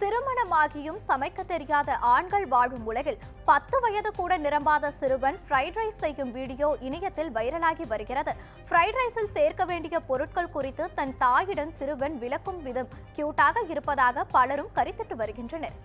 திருமணமாகியும் சமைக்க தெரியாத ஆண்கள் வாழும் உலகில் பத்து வயது கூட நிரம்பாத சிறுவன் ஃப்ரைட் ரைஸ் செய்யும் வீடியோ இணையத்தில் வைரலாகி வருகிறது. ஃப்ரைட் ரைஸில் சேர்க்க வேண்டிய பொருட்கள் குறித்து தன் தாயிடம் சிறுவன் விளக்கும் விதம் கியூட்டாக இருப்பதாக பலரும் கருத்திட்டு வருகின்றனர்.